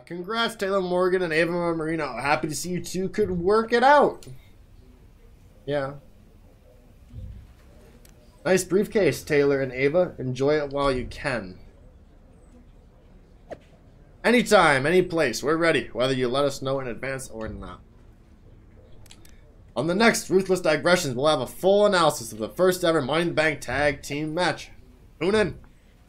Uh, congrats, Taylor Morgan and Ava Marino. Happy to see you two could work it out. Yeah. Nice briefcase, Taylor and Ava. Enjoy it while you can. Anytime, any place, we're ready, whether you let us know in advance or not. On the next Ruthless Digressions, we'll have a full analysis of the first ever the Bank tag team match. Tune in.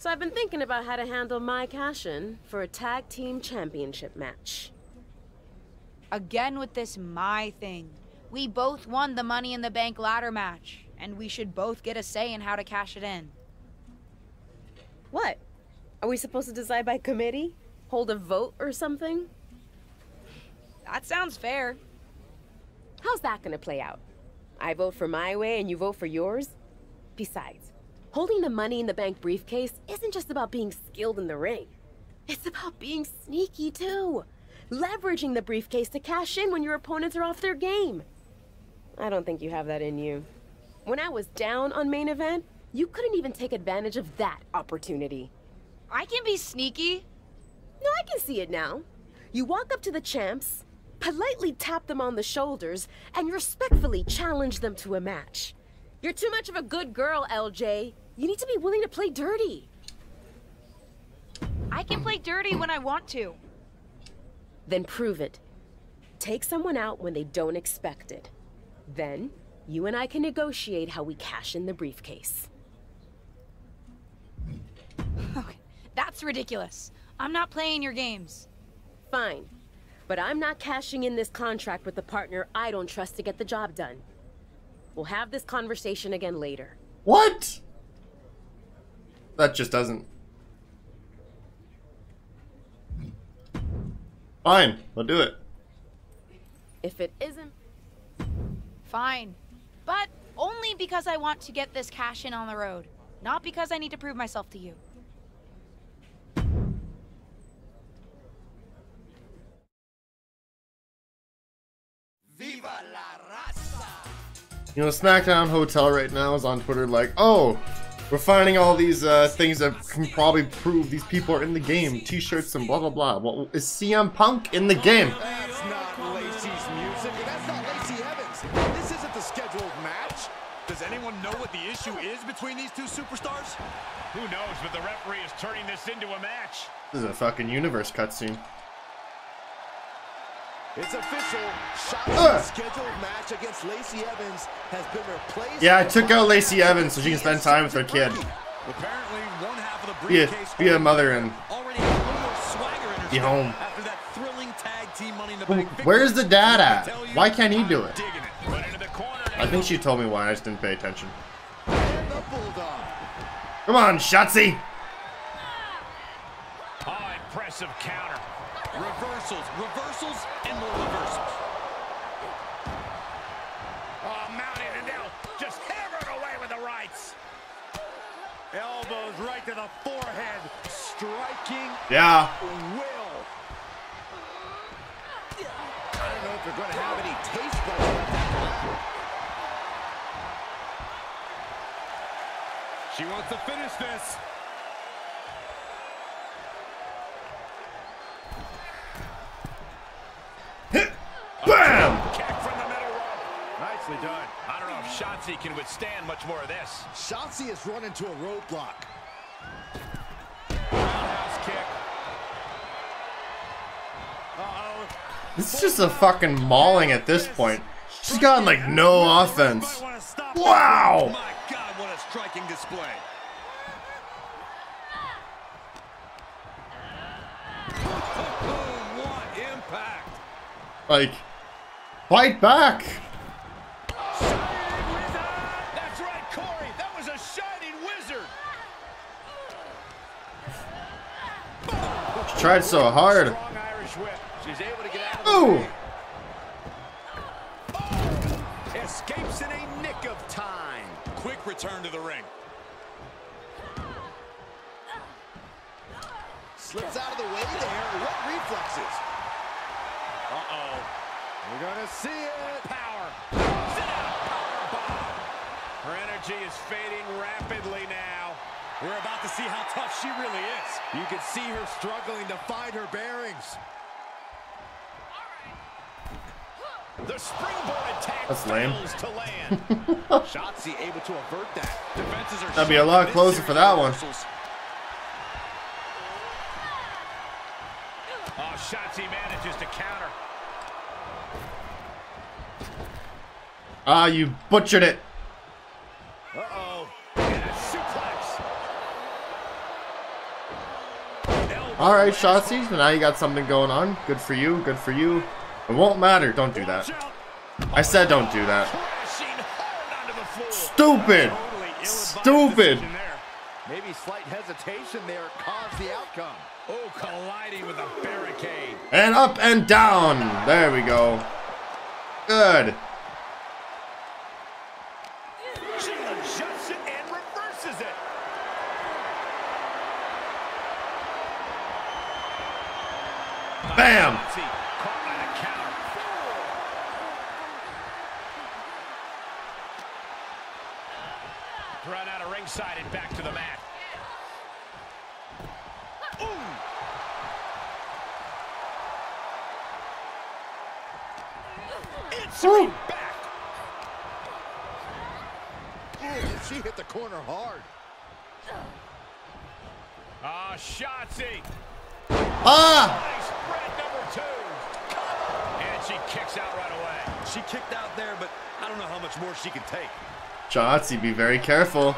So I've been thinking about how to handle my cash-in for a tag team championship match. Again with this my thing. We both won the Money in the Bank ladder match, and we should both get a say in how to cash it in. What? Are we supposed to decide by committee? Hold a vote or something? That sounds fair. How's that gonna play out? I vote for my way and you vote for yours? Besides, holding the money in the bank briefcase isn't just about being skilled in the ring. It's about being sneaky too. Leveraging the briefcase to cash in when your opponents are off their game. I don't think you have that in you. When I was down on main event, you couldn't even take advantage of that opportunity. I can be sneaky. No, I can see it now. You walk up to the champs, politely tap them on the shoulders, and respectfully challenge them to a match. You're too much of a good girl, LJ. You need to be willing to play dirty. I can play dirty when I want to. Then prove it. Take someone out when they don't expect it. Then, you and I can negotiate how we cash in the briefcase. Okay, that's ridiculous. I'm not playing your games. Fine. But I'm not cashing in this contract with the partner I don't trust to get the job done. We'll have this conversation again later. What? That just doesn't. Fine, we'll do it. If it isn't, Fine. But only because I want to get this cash in on the road. Not because I need to prove myself to you. Viva la raza! You know, SmackDown Hotel right now is on Twitter like, oh, we're finding all these uh, things that can probably prove these people are in the game. T-shirts and blah blah blah. Well, is CM Punk in the game? That's not Lacey's music, that's not Lacey Evans. This isn't the scheduled match. Does anyone know what the issue is between these two superstars? Who knows, but the referee is turning this into a match. This is a fucking universe cutscene. It's official. Shotzi's Ugh. scheduled match against Lacey Evans has been replaced. Yeah, I took out Lacey Evans so she can spend time with her kid. Apparently, one half of the Be a, be a mother and already a little more swagger in her Be home. After that thrilling tag team money in the bank. Where's the dad at? Why can't he do it? Digging it. Right into the corner. I think she told me why. I just didn't pay attention. And the Bulldog. Come on, Shotzi. Oh, impressive counter. Reversals, reversals, and more reversals. Oh, mounting and now just hammered away with the rights. Elbows right to the forehead. Striking Yeah. will. I don't know if they're going to have any taste buds left after that. She wants to finish this. Nicely done. I don't know if Shotzi can withstand much more of this. Shotzi has run into a roadblock. Roundhouse kick. Uh-oh. This is just a fucking mauling at this point. She's gotten like no offense. Might wanna stop Wow. My God, what a striking display. what impact. Like, fight back. Of the Ooh. way. Escapes in a nick of time. Quick return to the ring. Slips out of the way there. What reflexes? Uh-oh. We're going to see it. Power. Sit down. Power bomb. Her energy is fading rapidly now. We're about to see how tough she really is. You can see her struggling to find her bearings. The springboard attack That's lame. to land. Shotzi able to avert that. Defenses are That'd be a lot closer for that one. Oh, Shotzi manages to counter. Ah, you butchered it. All right, Shotzi. So now you got something going on. Good for you. Good for you. It won't matter. Don't do that. I said don't do that. Crashing hard onto the floor. Stupid. Stupid. Maybe slight hesitation there caused the outcome. Oh, colliding with a barricade. And up and down. There we go. Good. She adjusts it and reverses it. Bam. Shotzi caught by the counter. Run out of ringside and back to the mat. Ooh. Insert back. Ooh, she hit the corner hard. Ah, Shotzi. Ah. Nice spread number two. And she kicks out right away. She kicked out there, but I don't know how much more she can take. Shotzi, be very careful.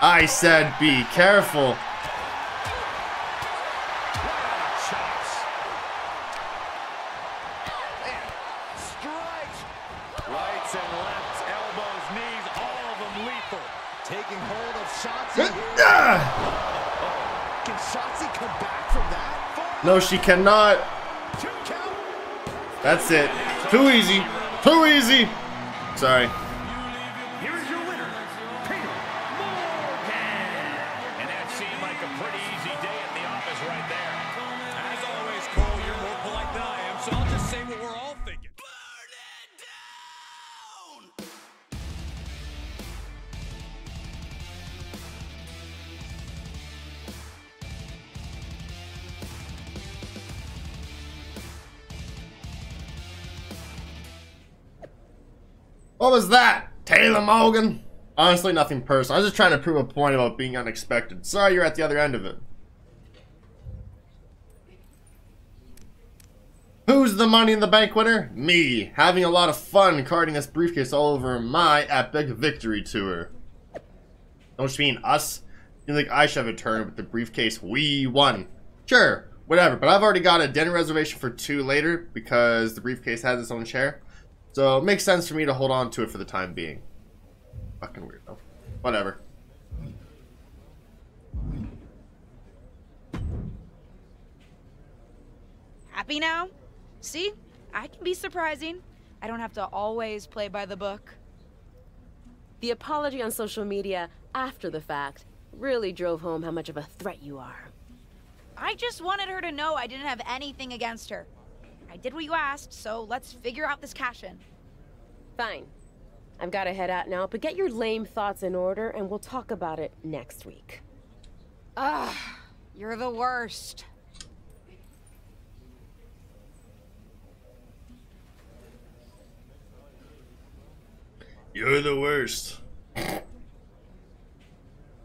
I said be careful. Chops. Man, strikes. Rights and lefts, elbows, knees, all of them lethal. Taking hold of Shotzi. Ah! Oh, can Shotzi come back from that? No, she cannot. That's it. Too easy. Too easy. Sorry. Morgan? Honestly, nothing personal. I was just trying to prove a point about being unexpected. Sorry you're at the other end of it. Who's the Money in the Bank winner? Me, having a lot of fun carting this briefcase all over my epic victory tour. Don't you mean us? You think I should have a turn with the briefcase? We won. Sure, whatever, but I've already got a dinner reservation for two later because the briefcase has its own chair. So it makes sense for me to hold on to it for the time being. Fucking weird though. Whatever. Happy now? See? I can be surprising. I don't have to always play by the book. The apology on social media after the fact really drove home how much of a threat you are. I just wanted her to know I didn't have anything against her. I did what you asked, so let's figure out this cash in. Fine. I've got to head out now, but get your lame thoughts in order and we'll talk about it next week. Ugh, you're the worst. You're the worst.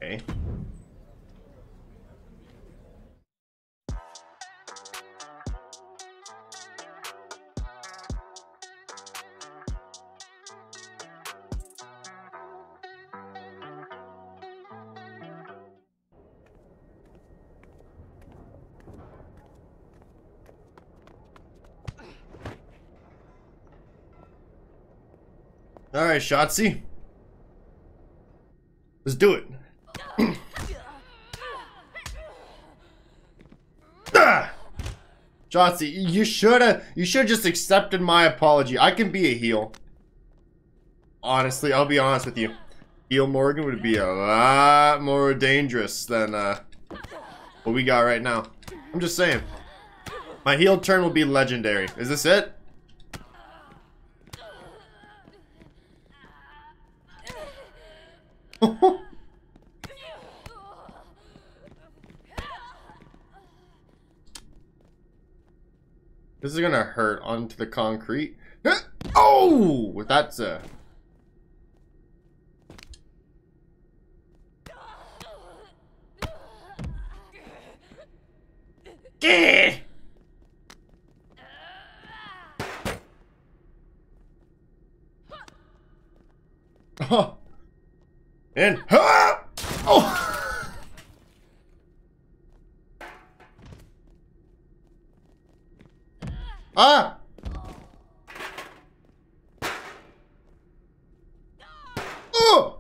Okay. All right, Shotzi. Let's do it. Ah! Shotzi, you shoulda, you should just accepted my apology. I can be a heel. Honestly, I'll be honest with you. Heel Morgan would be a lot more dangerous than uh, what we got right now. I'm just saying. My heel turn will be legendary. Is this it? This is gonna hurt onto the concrete. Oh! That's a... Gah! Oh. And ha! Ah! Oh. Ah! Oh!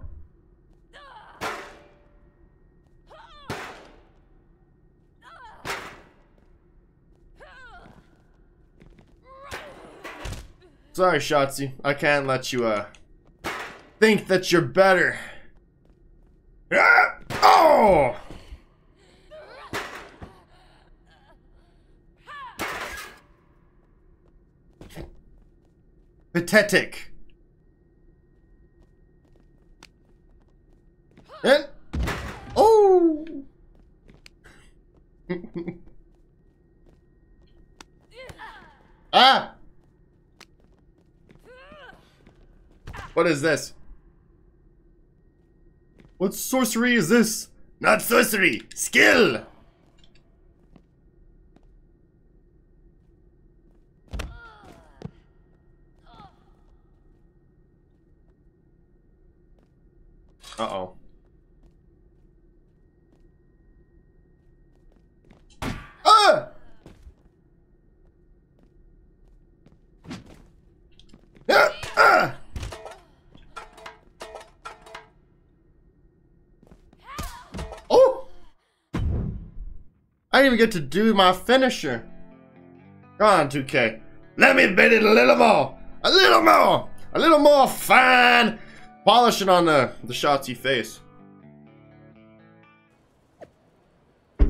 Sorry, Shotzi. I can't let you, uh, think that you're better. Ah! Oh! Pathetic. And oh. ah. What is this? What sorcery is this? Not sorcery, skill! Uh-oh. Ah! Ah! Ah! Oh! I didn't even get to do my finisher. Come on, 2K. Let me bid it a little more. A little more. A little more fine. Polishing on the, the Shotzi face.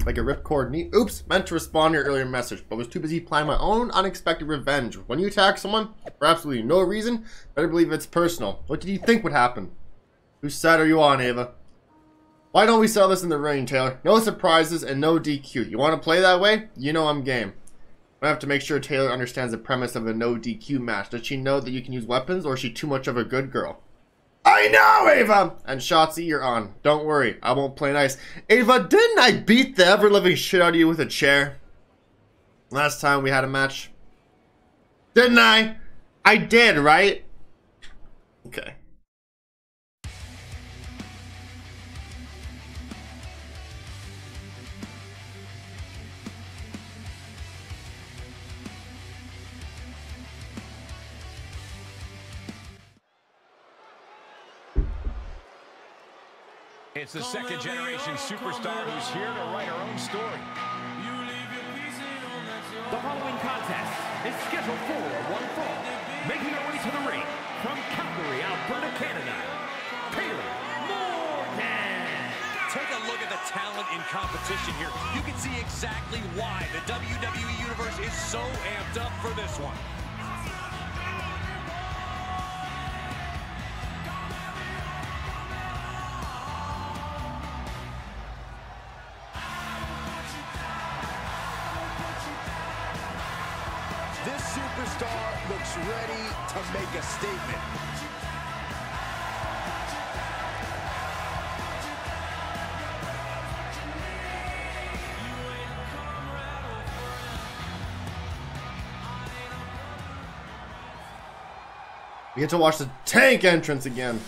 Like a ripcord knee. Oops, meant to respond to your earlier message, but was too busy planning my own unexpected revenge. When you attack someone for absolutely no reason, better believe it's personal. What did you think would happen? Whose side are you on, Ava? Why don't we sell this in the ring, Taylor? No surprises and no DQ. You want to play that way? You know I'm game. I have to make sure Taylor understands the premise of a no DQ match. Does she know that you can use weapons, or is she too much of a good girl? I know, Ava! And Shotzi, you're on. Don't worry, I won't play nice. Ava, didn't I beat the ever-living shit out of you with a chair? Last time we had a match. Didn't I? I did, right? It's the second generation superstar who's here to write her own story. The following contest is scheduled for one fall. Making her way to the ring from Calgary, Alberta, Canada, Taylor Morgan. Take a look at the talent in competition here. You can see exactly why the WWE Universe is so amped up for this one. This superstar looks ready to make a statement. We get to watch the tank entrance again.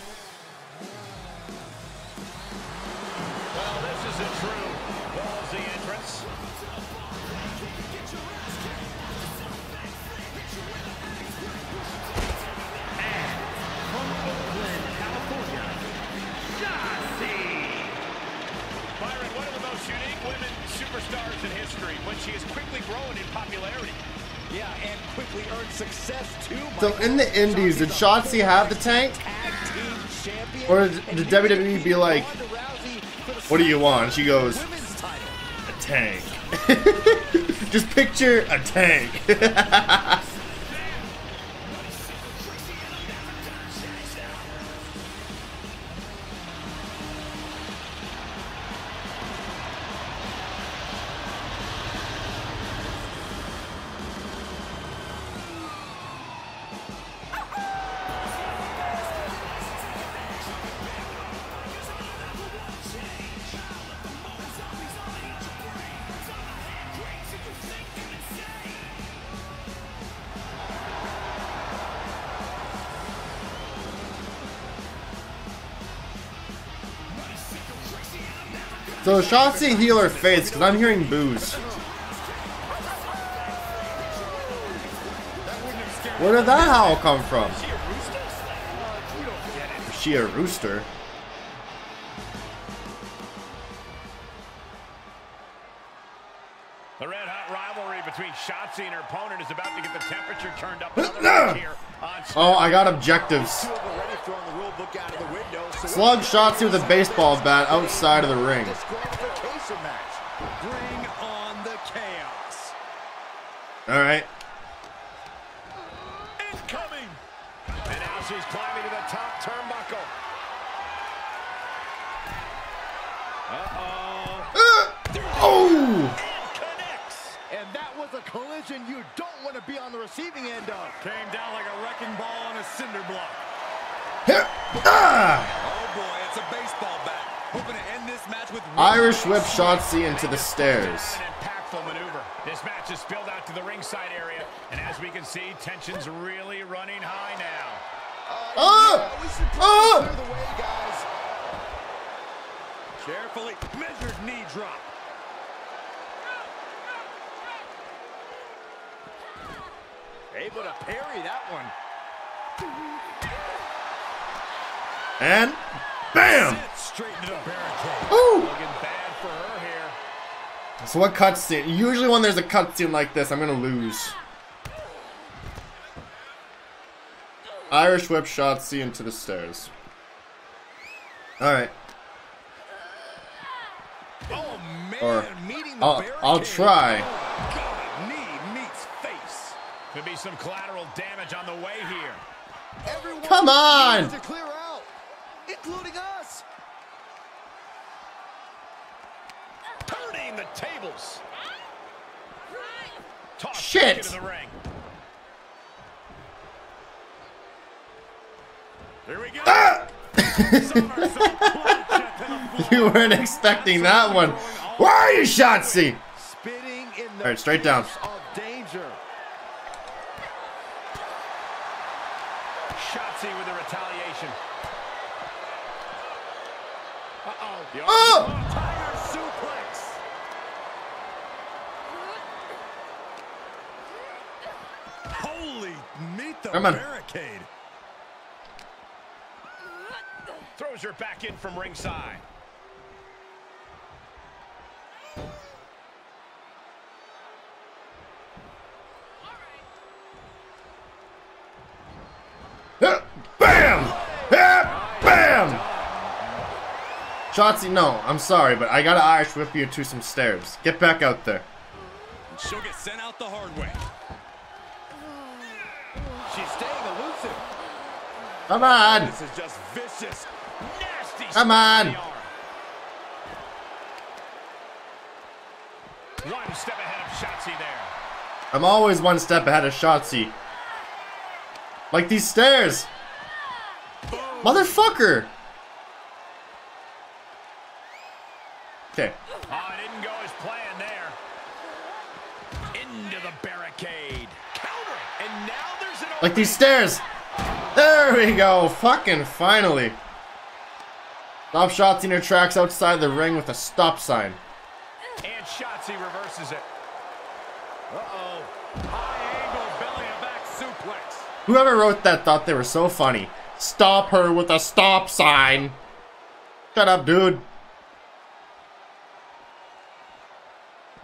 Indies, did Shotzi have the tank? Tag team champion, Or did and the now WWE be like, Ronda Rousey for the What do you want? She goes, a tank. Just picture a tank. So Shotzi healer fades because I'm hearing boos. Where did that howl come from? Is she a rooster? The red hot rivalry between Shotzi and her opponent is about to get the temperature turned up here Oh, I got objectives. Two have already thrown the rule book out of the window. So Slug Shotzi with a baseball bat outside of the ring. disqualification match. Bring on the chaos. Alright. incoming. And now she's climbing to the top turnbuckle. Uh-oh. Oh! Connects. And that was a collision you don't want to be on the receiving end of. Came down like a wrecking ball on a cinder block. Here. Ah! Oh boy, it's a baseball bat. Hoping to end this match with Irish whip Shotzi into the stairs. Impactful maneuver. This match is spilled out to the ringside area, and as we can see, tension's really running high now. Ah! We should probably Ah! the way, guys. Carefully measured knee drop. Able to parry that one. And bam! Straight into the barricade. Ooh! Looking bad for her here. So what cutscene? Usually when there's a cutscene like this, I'm gonna lose. Irish whip Shotzi into the stairs. Alright. Oh Or meeting the I'll, barricade. I'll try. God, knee meets face. Could be some collateral damage on the way here. Everyone Come on! to clear out, including us. Turning the tables. Tossed Shit. the ring. Here we go. Ah! Somersault plunge to the floor. you weren't expecting that one. Where are you, Shotzi? All right, straight down. face of danger. Shotzi with the retaliation. Uh-oh. The Oh! Tiger suplex. Holy, meet the Come on. barricade. Throws her back in from ringside. Bam! Bam! Shotzi, no, I'm sorry, but I gotta Irish whip you to some stairs. Get back out there. She'll get sent out the hard way. She's staying elusive. Come on! This is just vicious. Come on. One step ahead of Shotzi there. I'm always one step ahead of Shotzi. Like these stairs! Motherfucker! Okay. Oh, it didn't go as planned there. Into the barricade. Counter. And now there's an Like these stairs! There we go! Fucking finally! Stop Shotzi in her tracks outside the ring with a stop sign. And Shotzi reverses it. Uh-oh. High angle belly and back suplex. Whoever wrote that thought they were so funny. Stop her with a stop sign! Shut up, dude.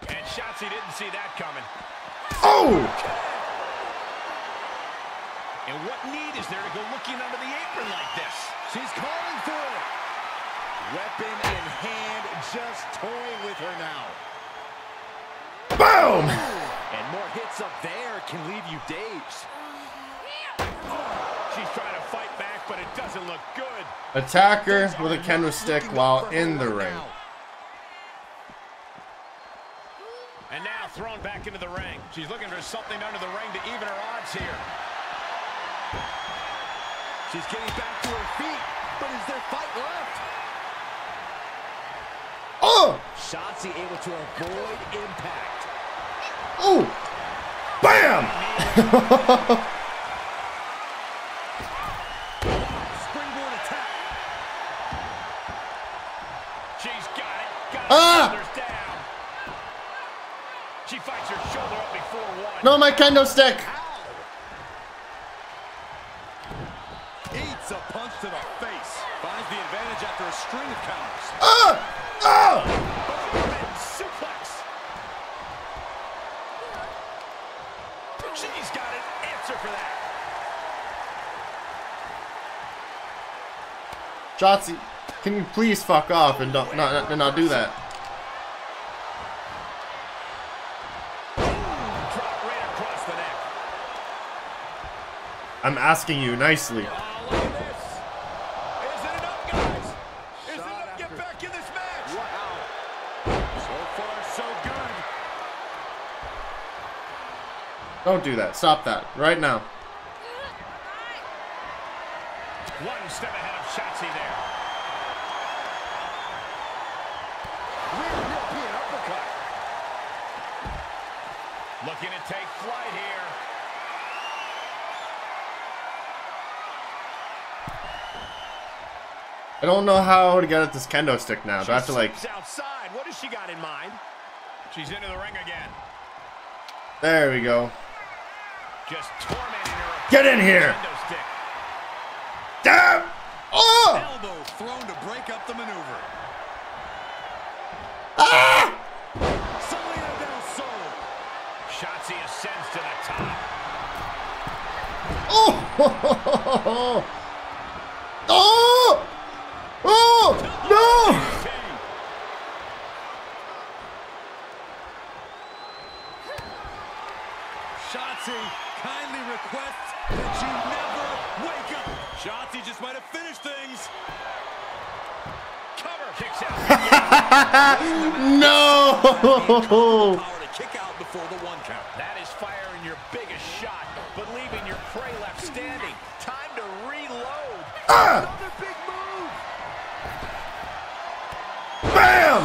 And Shotzi didn't see that coming. Oh! Boom! And more hits up there can leave you dazed. She's trying to fight back, but it doesn't look good. Attacker with a kendo stick while in the ring. And now thrown back into the ring. She's looking for something under the ring to even her odds here. She's getting back to her feet, but is there fight left? Oh! Shotzi able to avoid impact. Oh! Bam! She's got it. Got ah! Down. She fights her shoulder up before one. No, my kendo stick. Shotzi, can you please fuck off and don't not, not, not do that? I'm asking you nicely. Don't do that. Stop that. Right now. One step ahead of Shotzi there. Rear European uppercut. Looking to take flight here. I don't know how to get at this kendo stick now. Do I have to like... Outside. What has she got in mind? She's into the ring again. There we go. Just tormenting her. Get in here! Damn! Oh! Elbow thrown to break up the maneuver. Ah! Shotzi ascends to the top. Oh! Oh! Oh! No! Shotzi kindly requests that you never wake up. Shotzi just might have finished things. Cover. Kicks out. No! Power to kick out before the one count. That is firing your biggest shot, but leaving your prey left standing. Time to reload. Ah! Another big move. Bam!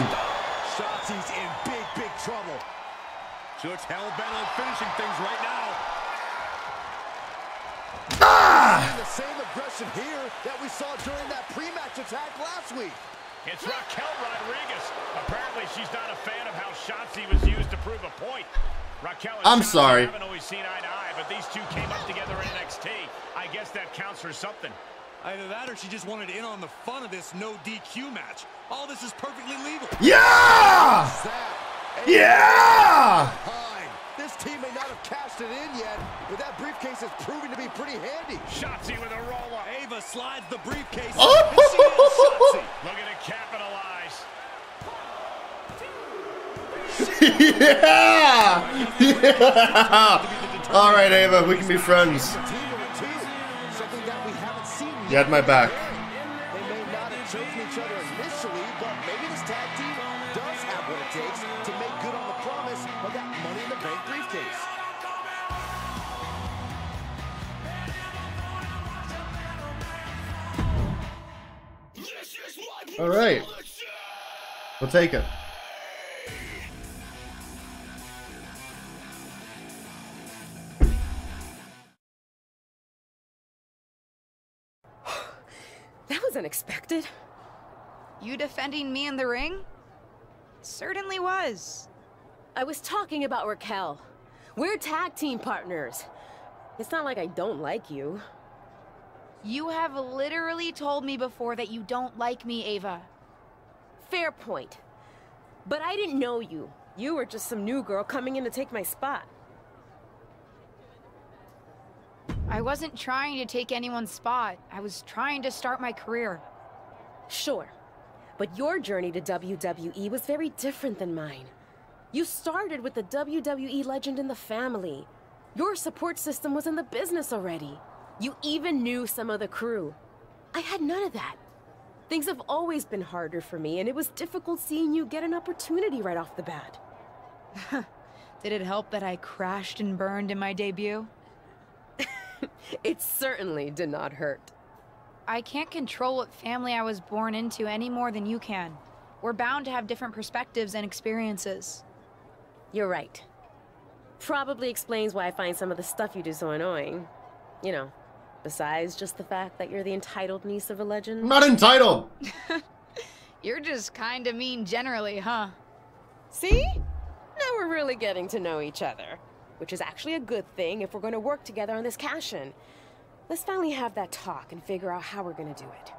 Shotzi's in big, big trouble. She looks hell-bent on finishing things right now. Ah! The same aggression here that we saw during that pre-match attack last week. It's Raquel Rodriguez. Apparently, she's not a fan of how Shotzi was used to prove a point. Raquel I'm Shotzi sorry. haven't always seen eye to eye, but these two came up together in NXT. I guess that counts for something. Either that or she just wanted in on the fun of this no DQ match. All this is perfectly legal. Yeah! Yeah! This team may not have cashed it in yet, but that briefcase is proving to be pretty handy. Shotzi with a roll-up. Ava slides the briefcase. Oh! and she is Shotzi. Looking to capitalize. Yeah! Yeah! All right, Ava, we can be friends. You had my back. They may not have chosen each other initially, but maybe this tag team does have what it takes to make good on the promise of that Money in the Bank briefcase. All right. We'll take it. That was unexpected. You defending me in the ring? Certainly was. I was talking about Raquel. We're tag team partners. It's not like I don't like you. You have literally told me before that you don't like me, Ava. Fair point. But I didn't know you. You were just some new girl coming in to take my spot. I wasn't trying to take anyone's spot. I was trying to start my career. Sure. But your journey to WWE was very different than mine. You started with the WWE legend in the family. Your support system was in the business already. You even knew some of the crew. I had none of that. Things have always been harder for me, and it was difficult seeing you get an opportunity right off the bat. Did it help that I crashed and burned in my debut? It certainly did not hurt. I can't control what family I was born into any more than you can. We're bound to have different perspectives and experiences. You're right. Probably explains why I find some of the stuff you do so annoying. You know, besides just the fact that you're the entitled niece of a I'm legend. not entitled. You're just kinda mean generally, huh? See? Now we're really getting to know each other. Which is actually a good thing if we're going to work together on this cash in. Let's finally have that talk and figure out how we're going to do it.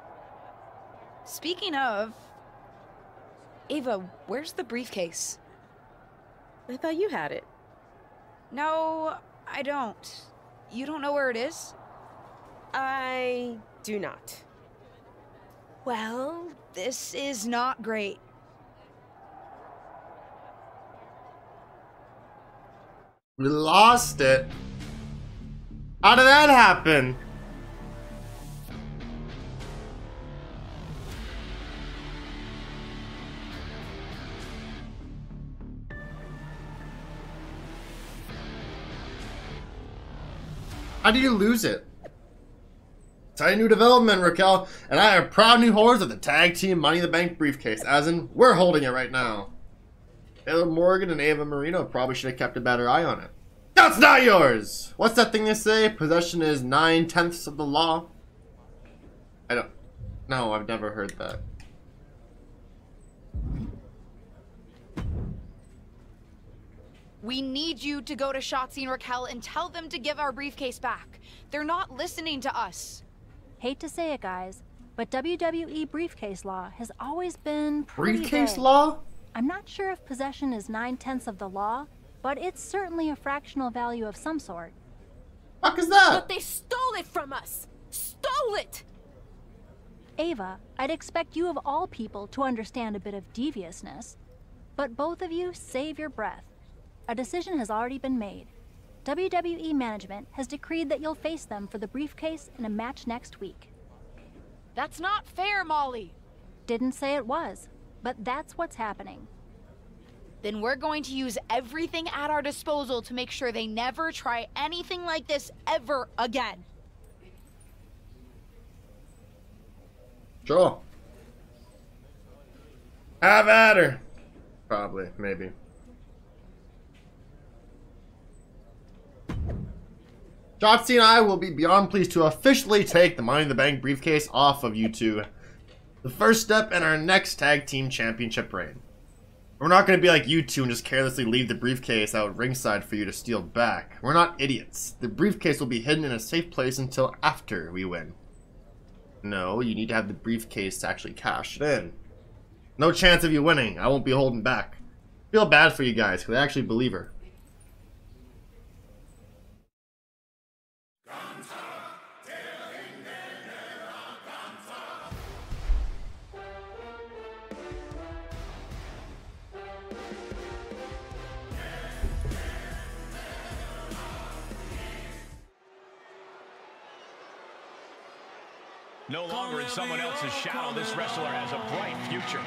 Speaking of. Ava, where's the briefcase? I thought you had it. No, I don't. You don't know where it is? I do not. Well, this is not great. We lost it. How did that happen? How do you lose it? Exciting new development, Raquel, and I are proud new holders of the Tag Team Money in the Bank briefcase, as in, we're holding it right now. Taylor Morgan and Ava Marino probably should have kept a better eye on it. That's not yours! What's that thing they say? Possession is nine tenths of the law? I don't. No, I've never heard that. We need you to go to Shotzi and Raquel and tell them to give our briefcase back. They're not listening to us. Hate to say it, guys, but WWE briefcase law has always been pretty Briefcase vague. law? I'm not sure if possession is nine tenths of the law, but it's certainly a fractional value of some sort. Fuck is that? But they stole it from us! Stole it! Ava, I'd expect you of all people to understand a bit of deviousness. But both of you save your breath. A decision has already been made. WWE management has decreed that you'll face them for the briefcase in a match next week. That's not fair, Molly. Didn't say it was, but that's what's happening. Then we're going to use everything at our disposal to make sure they never try anything like this ever again. Sure. Have at her. Probably, maybe. Shotzi and I will be beyond pleased to officially take the Money in the Bank briefcase off of you two. The first step in our next tag team championship reign. We're not going to be like you two and just carelessly leave the briefcase out ringside for you to steal back. We're not idiots. The briefcase will be hidden in a safe place until after we win. No, you need to have the briefcase to actually cash it in. No chance of you winning. I won't be holding back. Feel bad for you guys, because I actually believe her. No longer in someone else's shadow, this wrestler has a bright future.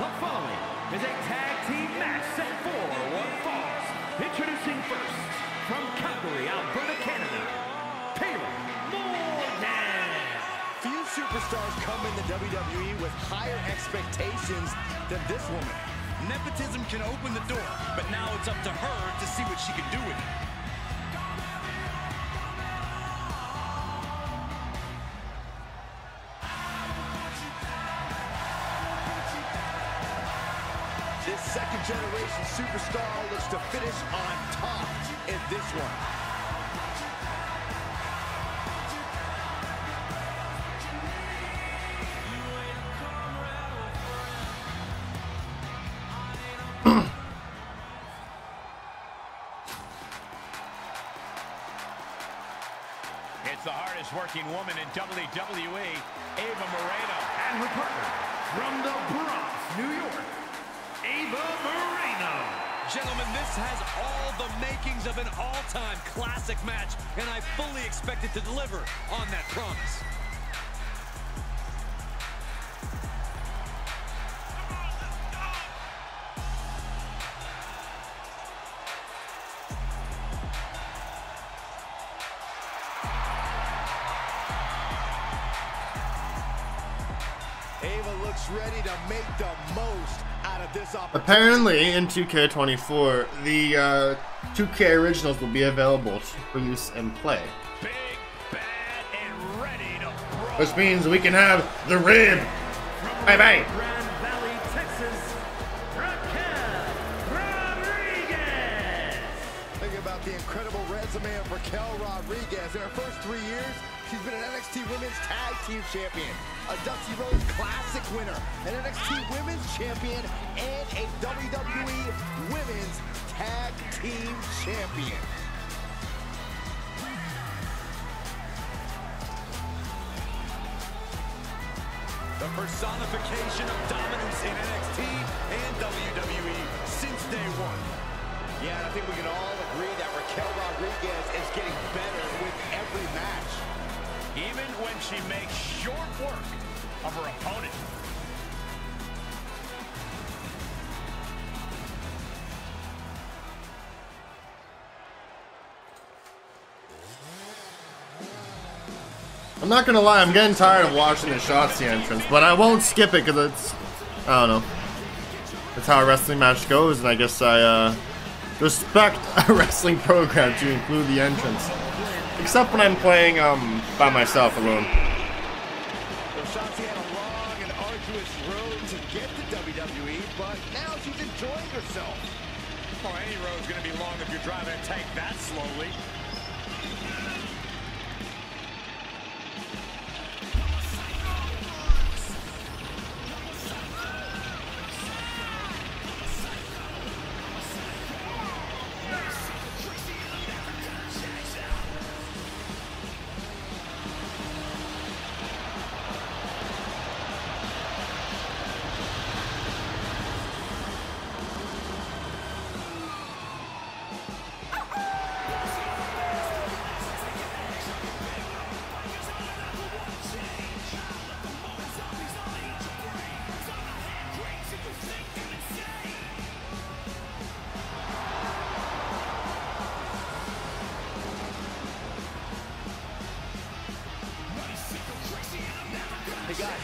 The following is a tag team match set for one fall. Introducing first, from Calgary, Alberta, Canada, Taylor Morgan. Few superstars come in the WWE with higher expectations than this woman. Nepotism can open the door, but now it's up to her to see what she can do with it. This second generation superstar looks to finish on top in this one. It's the hardest working woman in WWE, Ava Moreno. And her partner, from the Bronx, New York, Ava Moreno. Gentlemen, this has all the makings of an all-time classic match, and I fully expect it to deliver on that promise. Apparently, in 2K24, the uh, 2K originals will be available for use and play. Big. Which means we can have the rib. Bye bye. She's been an NXT Women's Tag Team Champion, a Dusty Rhodes Classic winner, an NXT Women's Champion, and a WWE Women's Tag Team Champion. The personification of dominance in NXT and WWE since day one. Yeah, and I think we can all agree that Raquel Rodriguez is getting better with every match. Even when she makes short work of her opponent. I'm not gonna lie, I'm getting tired of watching the Shotzi entrance, but I won't skip it because it's, I don't know. That's how a wrestling match goes, and I guess I uh, respect a wrestling program to include the entrance. Except when I'm playing um by myself alone.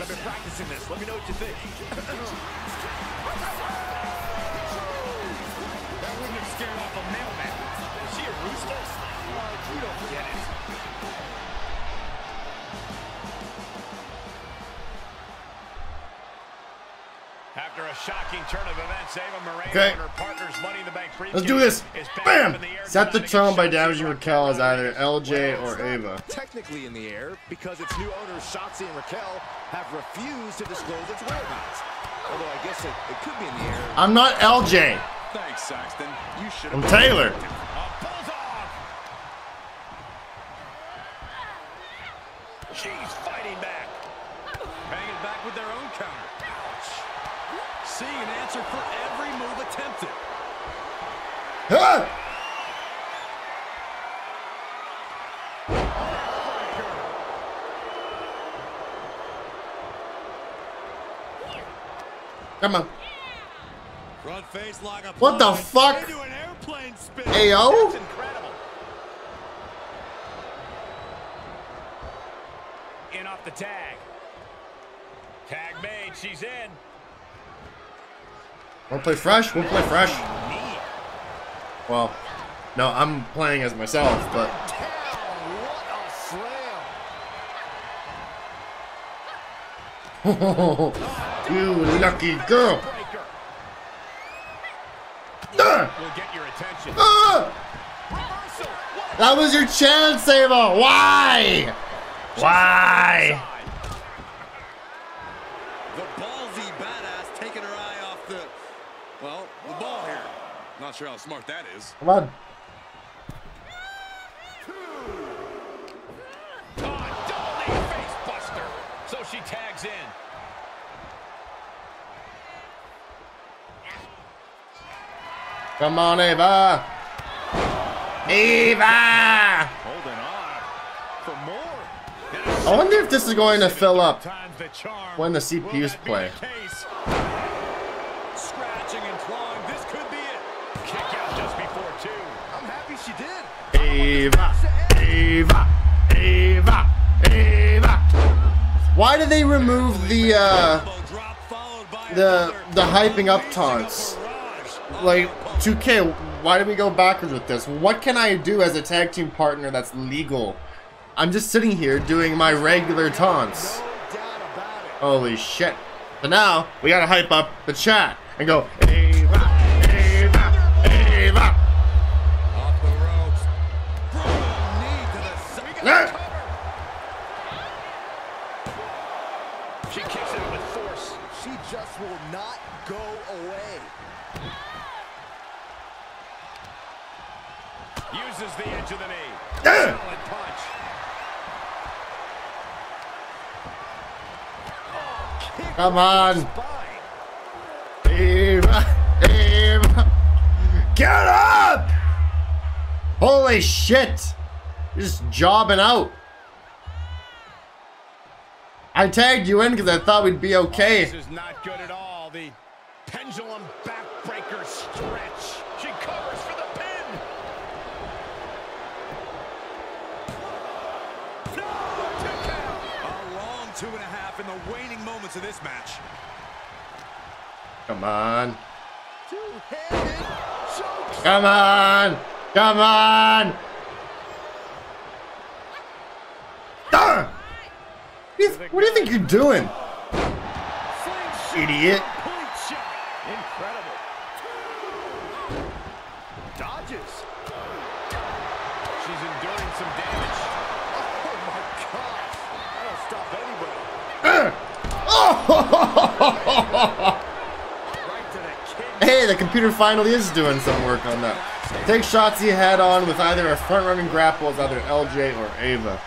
I've been practicing this. Let me know what you think. That wouldn't have scared off a mailman. Is she a rooster? Oh, you don't get it. After a shocking turn of events, Ava Moreno Okay. and her partner's Money in the Bank briefcase Let's do this. Bam! up in the air Set the tone by damaging Raquel as either LJ or Ava. Technically in the air because its new owners, Shotzi and Raquel, have refused to disclose its whereabouts. Although I guess it, it could be in the air. I'm not LJ. Thanks, Saxton. You should I'm. Taylor. A bulldog! She's fighting back. Banging back with their own counter. Ouch. Seeing an answer for every move attempted. Ah! Come on. Front face lock What the fuck? Into an airplane spin. Ayo? In off the tag. Tag made. She's in. Wanna play fresh? Wanna play fresh? Well, no, I'm playing as myself, but what a slam. you lucky girl. Ah! Will get your attention. Ah! That was your chance, Ava. Why? Why? The ballsy badass taking her eye off the, well, the ball here. Not sure how smart that is. Come on. Come on, Eva. Ava! Holding on for more. I wonder if this is going to fill up Times the charm. when the CPUs play. the case? Scratching and clawing. This could be it. Kick out just before two. I'm happy she did. Ava, Ava, Ava, Ava. Why did they remove the uh Elbow drop followed by the the hyping up taunts? Like 2K, why did we go backwards with this? What can I do as a tag team partner that's legal? I'm just sitting here doing my regular taunts. No doubt about it. Holy shit. So now we gotta hype up the chat and go Come on. Eva, Eva, get up! Holy shit! Just jobbing out. I tagged you in because I thought we'd be okay. This is not good at all. The pendulum backbreaker stretch. She covers for the pin. No, two count. A long two and a half in the of this match. Come on. Come on! Come on! Ah! What do you, what do you think you're doing? Idiot. Point Oh my gosh. That'll stop anybody. Right to the kidney. Hey, the computer finally is doing some work on that. Take shots he had on with either a front running grapple as either LJ or Ava.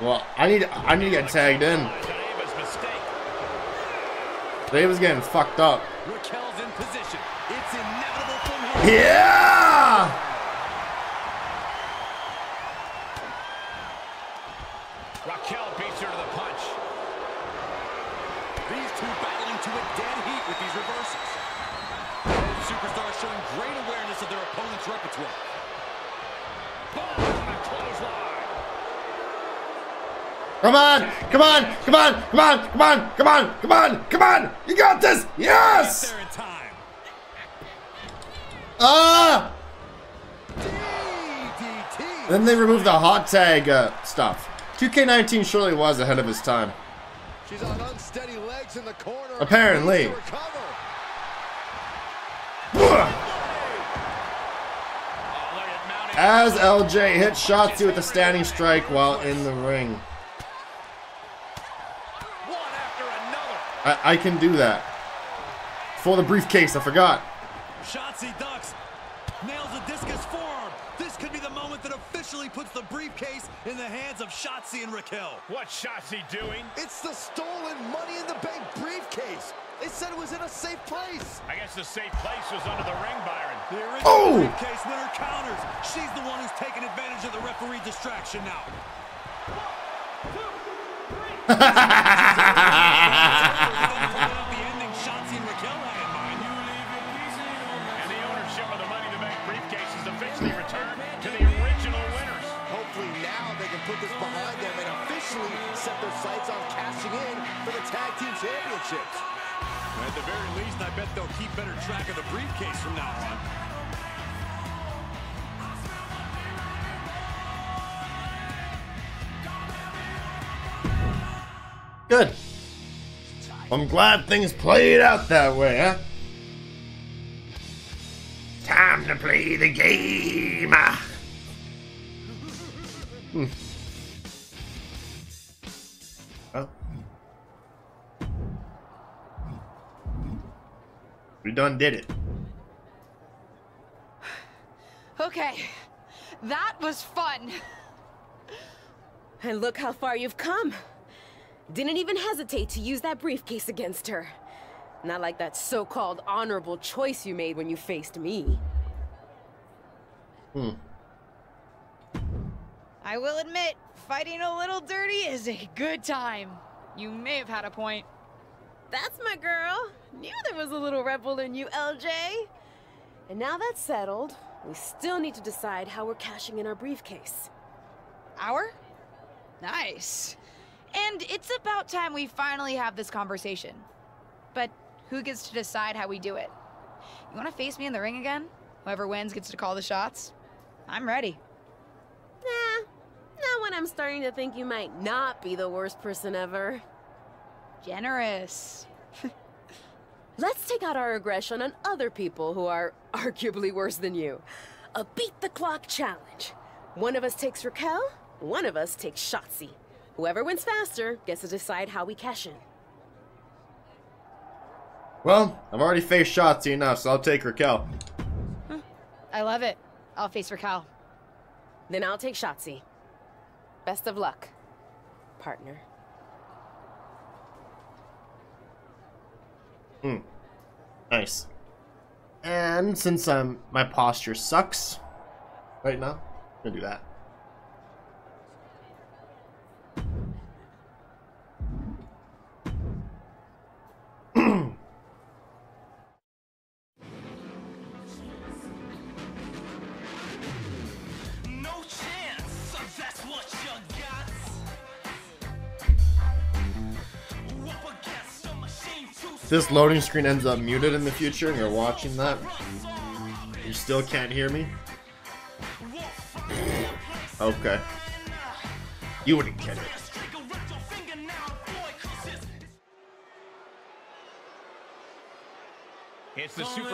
Well, I need I need to get tagged in. Ava's. Ava's getting fucked up. Raquel's in position. It's inevitable from here. Yeah! Come on, come on, come on, come on, come on, come on, come on, come on. You got this. Yes. Ah. Then they removed the hot tag uh, stuff. 2K19 surely was ahead of his time. She's on unsteady legs in the corner. Apparently. As LJ hits Shotzi with a standing strike while in the ring. I, I can do that. For the briefcase, I forgot. Shotzi ducks, nails a discus forearm. This could be the moment that officially puts the briefcase in the hands of Shotzi and Raquel. What's Shotzi doing? It's the stolen Money in the Bank briefcase. They said it was in a safe place. I guess the safe place was under the ring, Byron. The original Oh! briefcase winner counters. She's the one who's taking advantage of the referee distraction now. the now they can put this behind them and officially set their sights on cashing in for the tag team championships. At the very least, I bet they'll keep better track of the briefcase from now on. Good. I'm glad things played out that way, huh? Time to play the game. ah. Hmm. We done did it. Okay, that was fun. And look how far you've come. Didn't even hesitate to use that briefcase against her. Not like that so-called honorable choice you made when you faced me. Hmm. I will admit, fighting a little dirty is a good time. You may have had a point. That's my girl. Knew there was a little rebel in you, LJ. And now that's settled, we still need to decide how we're cashing in our briefcase. Hour? Nice. And it's about time we finally have this conversation. But who gets to decide how we do it? You want to face me in the ring again? Whoever wins gets to call the shots? I'm ready. Nah, not when I'm starting to think you might not be the worst person ever. Generous. Let's take out our aggression on other people who are arguably worse than you. A beat the clock challenge. One of us takes Raquel, one of us takes Shotzi. Whoever wins faster gets to decide how we cash in. Well, I've already faced Shotzi enough, so I'll take Raquel. Hmm, I love it. I'll face Raquel. Then I'll take Shotzi. Best of luck, partner. Hmm. Nice. And since um my posture sucks right now, I'm gonna do that. This loading screen ends up muted in the future and you're watching that, you still can't hear me? Okay. You wouldn't get it. It's the superstar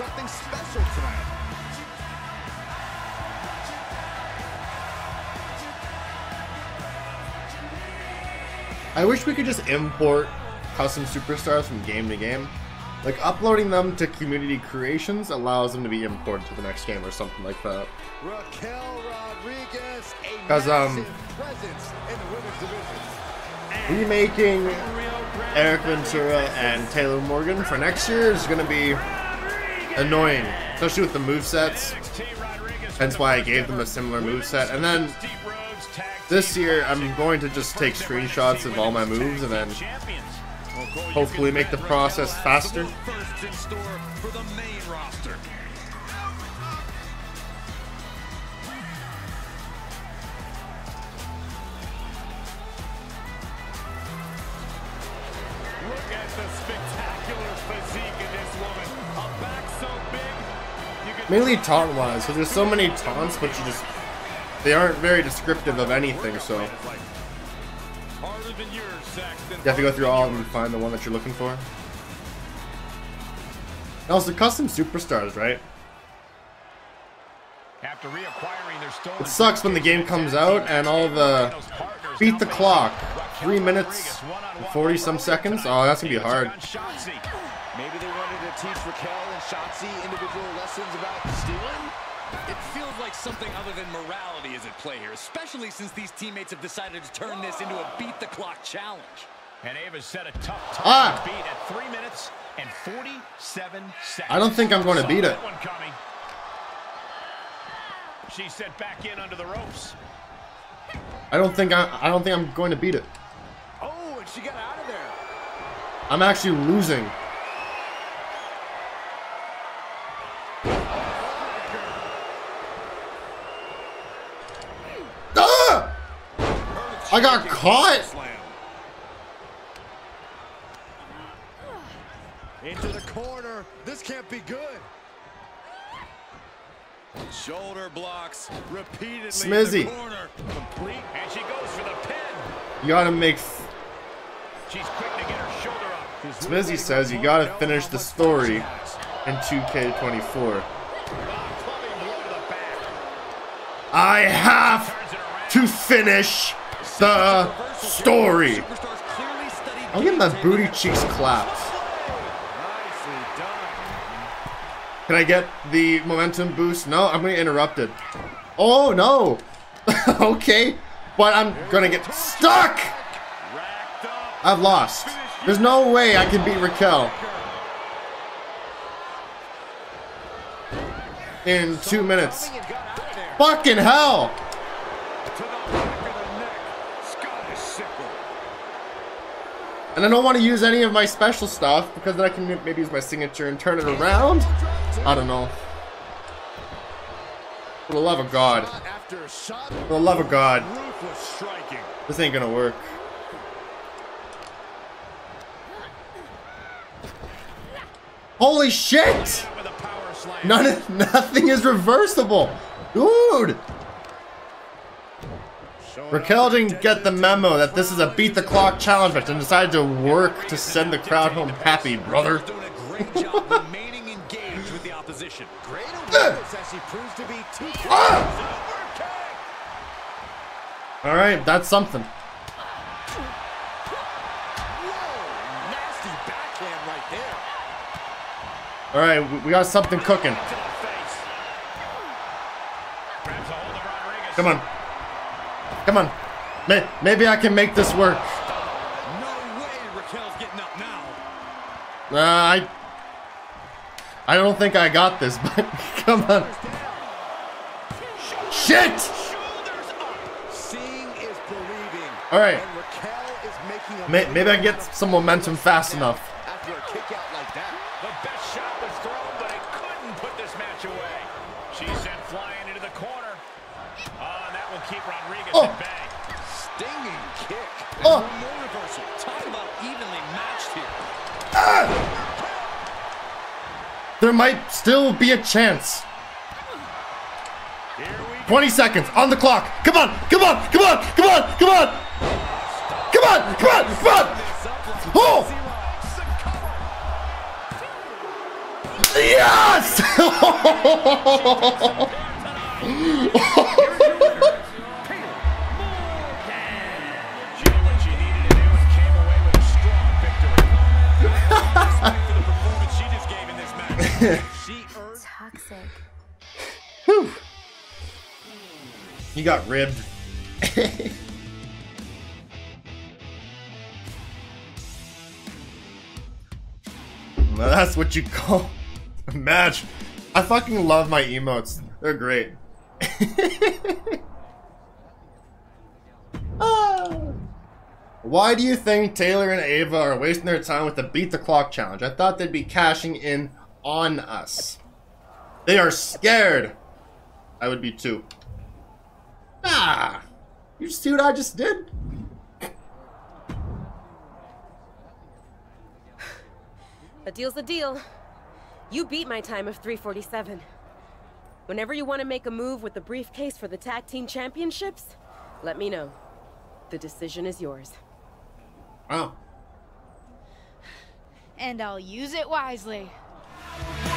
something special tonight. I wish we could just import custom superstars from game to game. Like uploading them to community creations allows them to be imported to the next game or something like that. Raquel Rodriguez, a 'Cause, um, presence in the women's division. Remaking Eric Ventura and Taylor Morgan for next year is gonna be annoying, especially with the move sets. Hence why I gave them a similar move set. And then this year I'm going to just take screenshots of all my moves and then hopefully make the process faster. Mainly taunt wise, because there's so many taunts, but you just they aren't very descriptive of anything, so you have to go through all of them to find the one that you're looking for. And also custom superstars, right? It sucks when the game comes out and all the beat the clock. Three minutes and 40 some seconds? Oh, that's gonna be hard. Teach Raquel and Shotzi individual lessons about stealing? It feels like something other than morality is at play here, especially since these teammates have decided to turn this into a beat the clock challenge. And Ava set a tough Ah! target beat at 3 minutes and 47 seconds. I don't think I'm going to beat it. She one coming. She's sent back in under the ropes. I don't think I, I don't think I'm going to beat it. Oh, and she got out of there. I'm actually losing. Ah! I got caught. Into the corner. This can't be good. Shoulder blocks repeatedly Smizzy. in the corner. Complete, and she goes for the pin. You gotta make. She's quick to get her shoulder up. Smizzy says you gotta finish the story in 2K24. Clubbing blow to the back. I have Turns it around. to finish the story. Superstars clearly studied I'm getting my booty cheeks clapped. Can I get the momentum boost? No, I'm gonna get interrupted. Oh no! okay, but I'm gonna get stuck! I've lost. There's no way I can beat Raquel. In two minutes. And got out of there. Fucking hell! And I don't want to use any of my special stuff because then I can maybe use my signature and turn it around. I don't know. For the love of God. For the love of God. This ain't gonna work. Holy shit! None, nothing is reversible. Dude! Raquel didn't get the memo that this is a beat the clock challenge match and decided to work to send the crowd home happy, brother. Doing a great job remaining engaged with the opposition. Great awareness as she proves to be too quick. Ah! Alright, that's something. Backhand right we- got something cooking. To the Come on. Maybe I can make this work. No way Raquel's getting up now. Uh, I... I don't think I got this, but come on. Shit! Shoulders up. Seeing is believing. All right. And Raquel is making a May- Maybe I can get some momentum fast enough. after a kick out like that. The best shot was thrown, but it couldn't put this match away. She's sent flying into the corner. Oh, and that will keep Rodriguez Oh. Stinging kick. Oh! Reversal. Talk about evenly matched here. There might still be a chance. Here we go. 20 seconds on the clock. Come on, come on, come on, come on, come on. Come on, come on, come on. Oh! Yes! this match. She earned you got ribbed. Now that's what you call a match. I fucking love my emotes. They're great. Ah. Why do you think Taylor and Ava are wasting their time with the beat the clock challenge? I thought they'd be cashing in on us. They are scared. I would be too. Ah, you see what I just did? A deal's a deal. You beat my time of 347. Whenever you want to make a move with the briefcase for the tag team championships, let me know. The decision is yours. Oh. And I'll use it wisely. Bye.